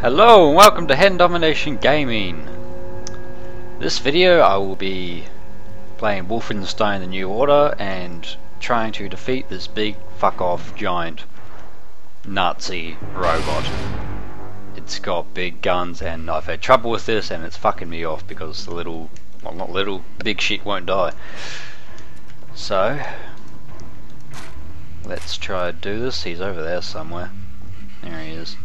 Hello and welcome to HendoMination Gaming. This video I will be playing Wolfenstein The New Order and trying to defeat this big fuck off giant Nazi robot. It's got big guns and I've had trouble with this and it's fucking me off because the little, well not little, big shit won't die. So, let's try to do this. He's over there somewhere. There he is.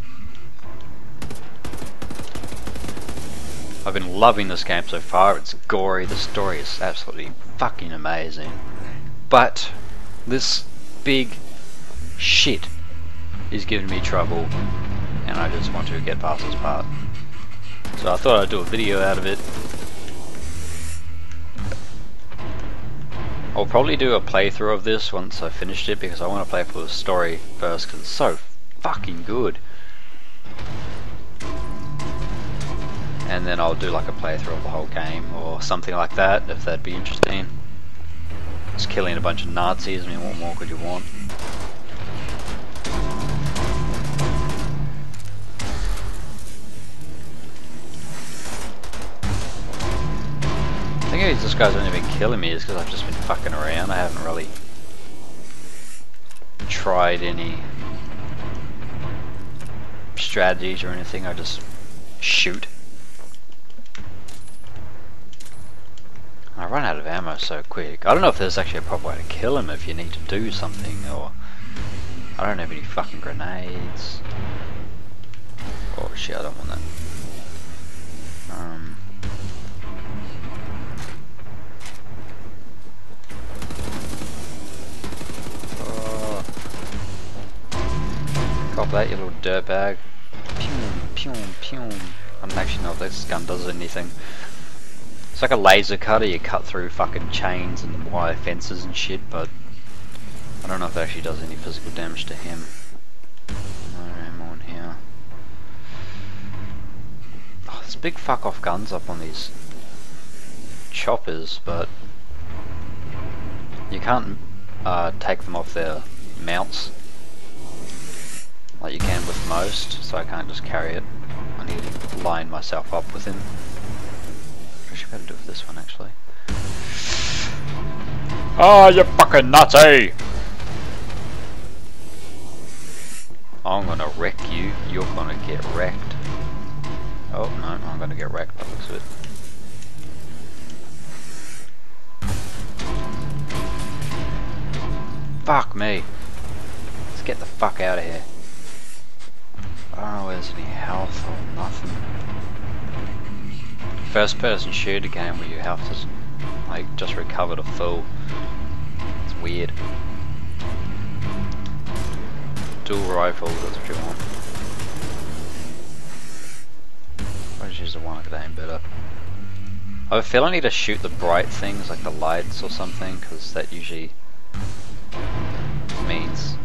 I've been loving this game so far. It's gory. The story is absolutely fucking amazing. But this big shit is giving me trouble and I just want to get past this part. So I thought I'd do a video out of it. I'll probably do a playthrough of this once I finished it because I want to play for the story first because it's so fucking good. And then I'll do like a playthrough of the whole game or something like that if that'd be interesting. Just killing a bunch of Nazis, I mean what more could you want? I think this guy's only been killing me is because I've just been fucking around. I haven't really tried any strategies or anything. I just shoot. I run out of ammo so quick. I don't know if there's actually a proper way to kill him if you need to do something, or... I don't have any fucking grenades. Oh shit, I don't want that. Um... Oh. Cop that, you little dirtbag. Pew, pew, pew. I don't actually know if this gun does anything. It's like a laser cutter, you cut through fucking chains and wire fences and shit, but I don't know if it actually does any physical damage to him. No in here. Oh, there's big fuck off guns up on these choppers, but you can't uh, take them off their mounts like you can with most, so I can't just carry it. I need to line myself up with him better do it for this one actually. Ah, oh, you fucking Nazi! I'm gonna wreck you, you're gonna get wrecked. Oh, no, I'm gonna get wrecked by looks of it. Fuck me. Let's get the fuck out of here. I don't know where there's any health or nothing first person shooter game where you have to like just recover the full. It's weird. Dual rifles, that's what you want. I'll just use the one I could aim better. I feeling I need to shoot the bright things like the lights or something because that usually means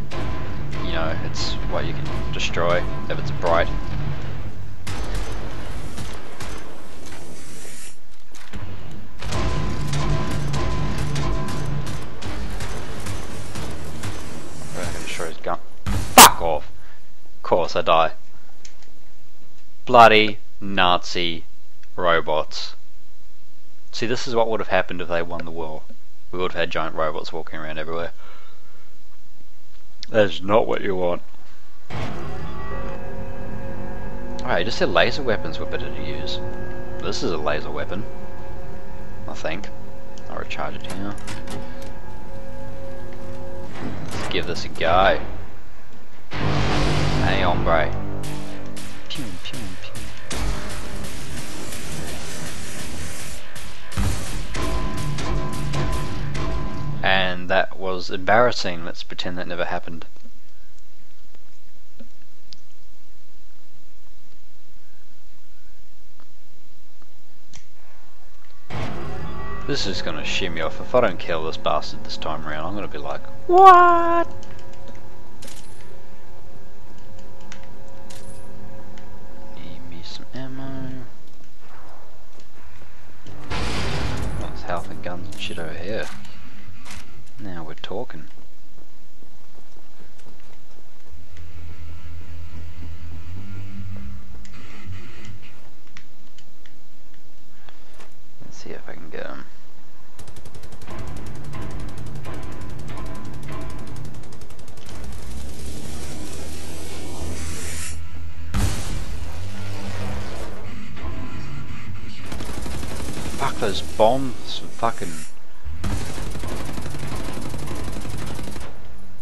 you know it's what you can destroy if it's bright. I die. Bloody Nazi robots. See, this is what would have happened if they won the war. We would have had giant robots walking around everywhere. That's not what you want. Alright, just said laser weapons were better to use. This is a laser weapon. I think. I'll recharge it here. Let's give this a go. Hombre. Pew, pew, pew. And that was embarrassing. Let's pretend that never happened. This is gonna shimmy off. If I don't kill this bastard this time around, I'm gonna be like, What? Fuck those bombs fucking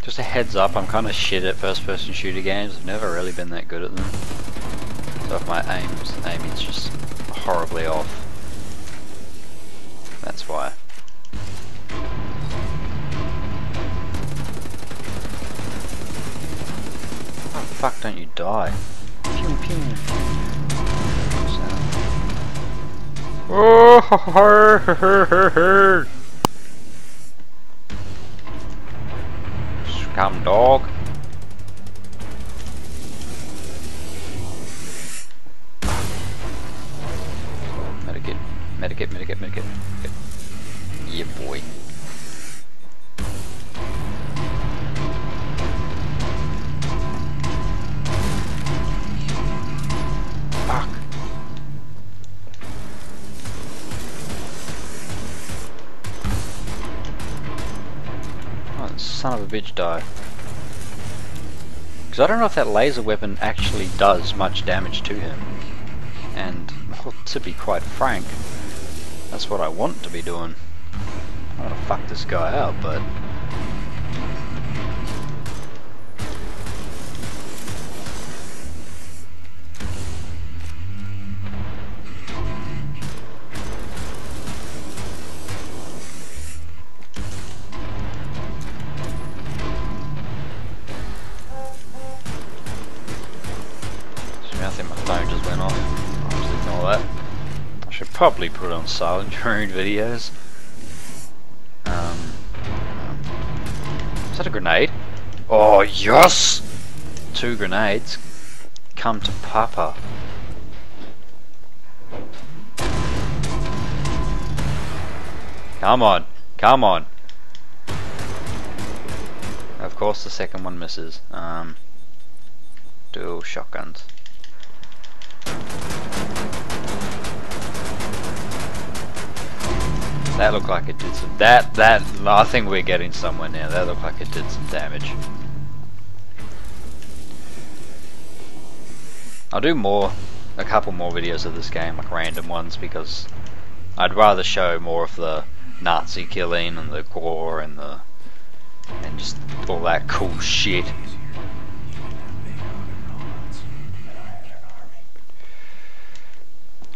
Just a heads up, I'm kinda shit at first person shooter games, I've never really been that good at them. So if my aim's aiming's just horribly off. That's why. Oh fuck don't you die. Pew pew. Oh, dog. Medikit, medikit, medikit, medikit. Yeah, boy. Son of a bitch die. Because I don't know if that laser weapon actually does much damage to him. And, well, to be quite frank, that's what I want to be doing. I want to fuck this guy out, but probably put on silent during videos. Um, is that a grenade? Oh, yes! Two grenades. Come to Papa. Come on, come on. Of course the second one misses. Um, dual shotguns. That looked like it did some... That, that... I think we're getting somewhere now. That looked like it did some damage. I'll do more, a couple more videos of this game, like random ones, because I'd rather show more of the Nazi killing and the gore and the... and just all that cool shit.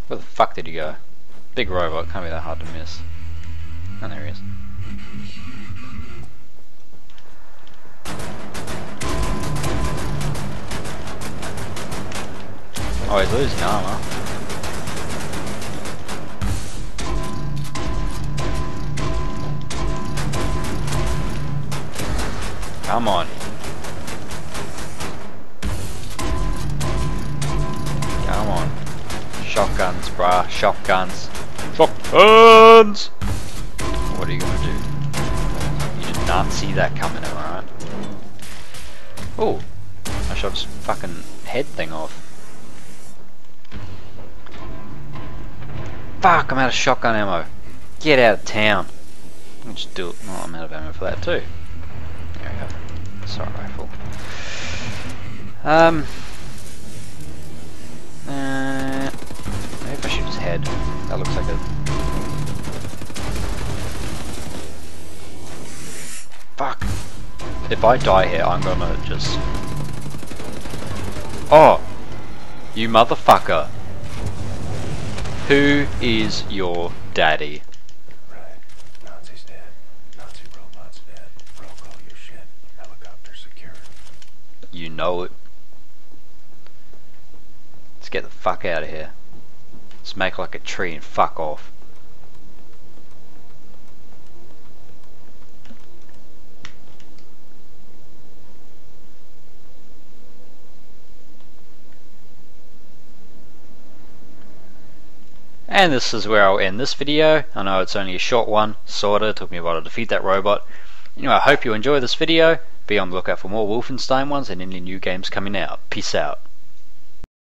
Where the fuck did he go? Big robot, can't be that hard to miss. Oh, there he is. Oh, he's losing armor. Come on. Come on. Shotguns, brah. Shotguns. Shotguns! Are you gonna do? You did not see that coming, alright? Oh, I shot his fucking head thing off. Fuck, I'm out of shotgun ammo. Get out of town. I'll just do it. Oh, I'm out of ammo for that too. There we go. Assault rifle. Um. Uh, maybe I shoot his head. That looks like a If I die here, I'm gonna just... Oh! You motherfucker. Who is your daddy? Right. Nazi's dead. Nazi robot's dead. Broke all your shit. Helicopter secured. You know it. Let's get the fuck out of here. Let's make like a tree and fuck off. And this is where I'll end this video. I know it's only a short one, sorta, took me a while to defeat that robot. Anyway, I hope you enjoy this video. Be on the lookout for more Wolfenstein ones and any new games coming out. Peace out.